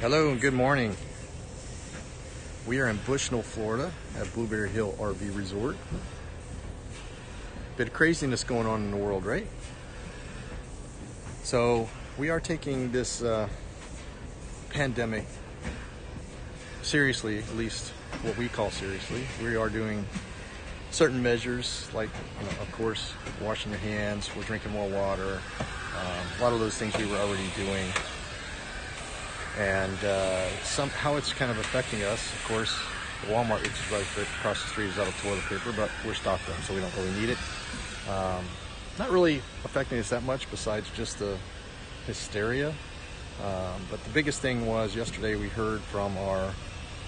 Hello and good morning. We are in Bushnell, Florida at Blueberry Hill RV Resort. Bit of craziness going on in the world, right? So, we are taking this uh, pandemic seriously, at least what we call seriously. We are doing certain measures, like, you know, of course, washing your hands, we're drinking more water, um, a lot of those things we were already doing and uh, somehow it's kind of affecting us. Of course, Walmart, which is right across the street, is out of toilet paper, but we're stocked up, so we don't really need it. Um, not really affecting us that much, besides just the hysteria. Um, but the biggest thing was yesterday we heard from our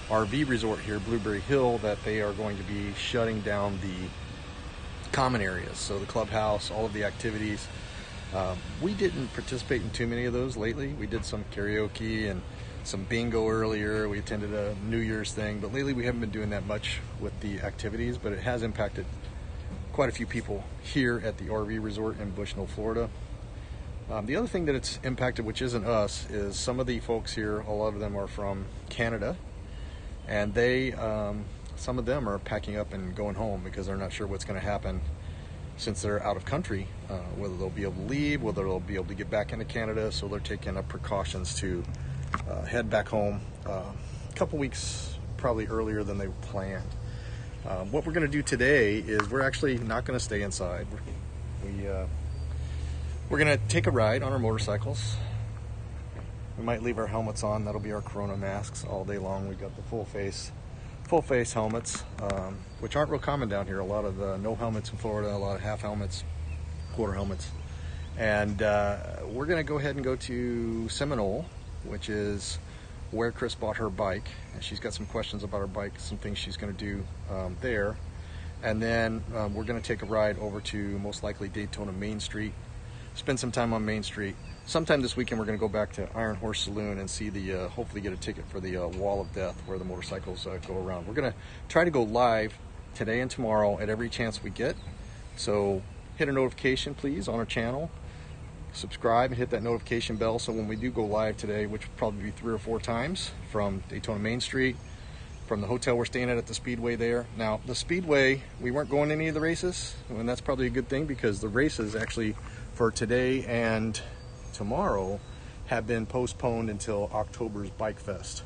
RV resort here, Blueberry Hill, that they are going to be shutting down the common areas, so the clubhouse, all of the activities. Um, we didn't participate in too many of those lately. We did some karaoke and some bingo earlier. We attended a New Year's thing, but lately we haven't been doing that much with the activities, but it has impacted quite a few people here at the RV resort in Bushnell, Florida. Um, the other thing that it's impacted, which isn't us, is some of the folks here, a lot of them are from Canada, and they, um, some of them are packing up and going home because they're not sure what's going to happen since they're out of country, uh, whether they'll be able to leave, whether they'll be able to get back into Canada. So they're taking up precautions to uh, head back home uh, a couple weeks, probably earlier than they planned. Um, what we're going to do today is we're actually not going to stay inside. We uh, we're going to take a ride on our motorcycles. We might leave our helmets on. That'll be our Corona masks all day long. We've got the full face full face helmets, um, which aren't real common down here. A lot of uh, no helmets in Florida, a lot of half helmets, quarter helmets. And uh, we're going to go ahead and go to Seminole, which is where Chris bought her bike. And she's got some questions about her bike, some things she's going to do um, there. And then um, we're going to take a ride over to most likely Daytona Main Street, spend some time on Main Street, sometime this weekend we're going to go back to Iron Horse Saloon and see the uh, hopefully get a ticket for the uh, Wall of Death where the motorcycles uh, go around. We're going to try to go live today and tomorrow at every chance we get. So hit a notification please on our channel. Subscribe and hit that notification bell so when we do go live today, which will probably be three or four times from Daytona Main Street, from the hotel we're staying at at the Speedway there. Now, the Speedway, we weren't going any of the races, and that's probably a good thing because the races actually for today and tomorrow have been postponed until October's Bike Fest.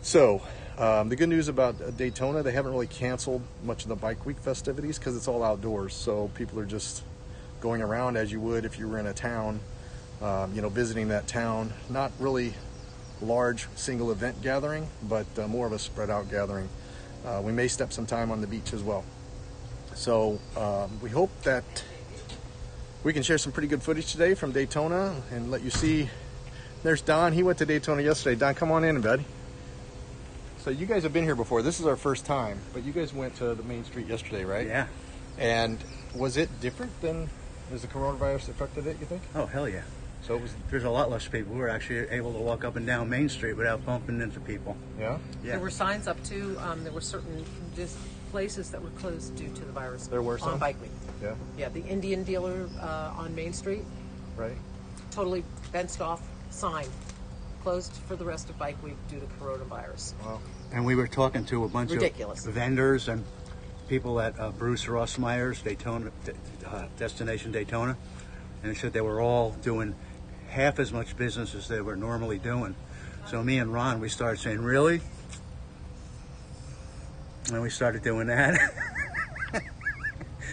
So, um, the good news about Daytona, they haven't really canceled much of the Bike Week festivities because it's all outdoors. So people are just going around as you would if you were in a town, um, you know, visiting that town. Not really large single event gathering, but uh, more of a spread out gathering. Uh, we may step some time on the beach as well. So um, we hope that we can share some pretty good footage today from Daytona and let you see. There's Don. He went to Daytona yesterday. Don, come on in, buddy. So you guys have been here before. This is our first time, but you guys went to the main street yesterday, right? Yeah. And was it different than has the coronavirus affected it? You think? Oh hell yeah. So it was. There's a lot less people. We were actually able to walk up and down Main Street without bumping into people. Yeah. Yeah. There were signs up too. Um, there were certain dis- places that were closed due to the virus. There were some? on Bike Week. Yeah. Yeah, the Indian dealer uh, on Main Street, Right. totally fenced off, sign, closed for the rest of Bike Week due to coronavirus. Wow. And we were talking to a bunch Ridiculous. of vendors and people at uh, Bruce Rossmeyer's Daytona uh, Destination Daytona, and they said they were all doing half as much business as they were normally doing. So me and Ron, we started saying, "Really?" And we started doing that.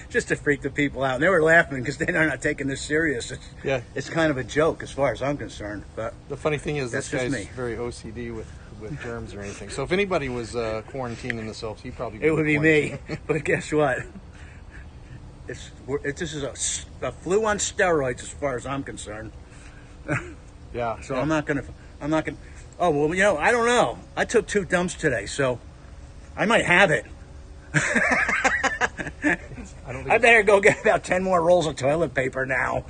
Just to freak the people out. And they were laughing because they're not taking this serious. It's, Yeah. it's kind of a joke as far as I'm concerned. But The funny thing is, That's this guy's me. very OCD with with germs or anything. So if anybody was uh, quarantining themselves, he probably It would be me. but guess what? It's, it, this is a, a flu on steroids as far as I'm concerned. Yeah. So yeah. I'm not gonna. I'm not gonna. Oh well, you know, I don't know. I took two dumps today, so I might have it. I don't think I better go get about ten more rolls of toilet paper now.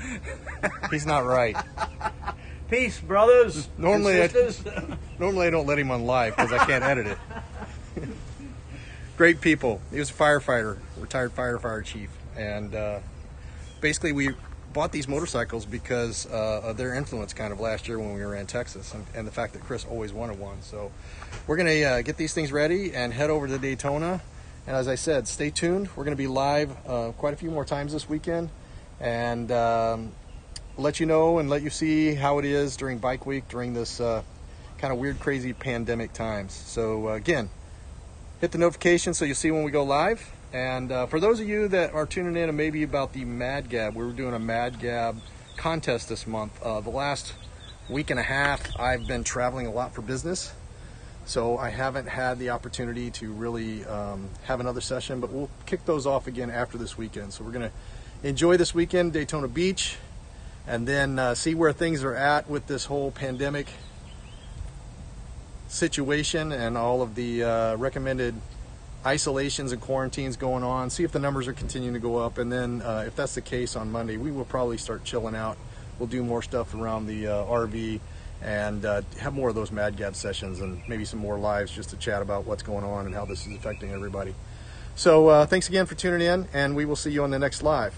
he's not right. Peace, brothers. Normally I- Normally, I don't let him on live because I can't edit it. Great people. He was a firefighter, retired firefighter chief, and uh, basically we bought these motorcycles because uh, of their influence kind of last year when we were in Texas and, and the fact that Chris always wanted one. So we're going to uh, get these things ready and head over to Daytona. And as I said, stay tuned. We're going to be live uh, quite a few more times this weekend and um, let you know and let you see how it is during Bike Week during this uh, kind of weird, crazy pandemic times. So uh, again, hit the notification so you see when we go live. And uh, for those of you that are tuning in and maybe about the Mad Gab, we were doing a Mad Gab contest this month. Uh, the last week and a half, I've been traveling a lot for business. So I haven't had the opportunity to really um, have another session, but we'll kick those off again after this weekend. So we're going to enjoy this weekend, Daytona Beach, and then uh, see where things are at with this whole pandemic situation and all of the uh, recommended isolations and quarantines going on. See if the numbers are continuing to go up, and then uh, if that's the case on Monday, we will probably start chilling out. We'll do more stuff around the uh, RV and uh, have more of those Mad Gab sessions and maybe some more lives just to chat about what's going on and how this is affecting everybody. So uh, thanks again for tuning in, and we will see you on the next live.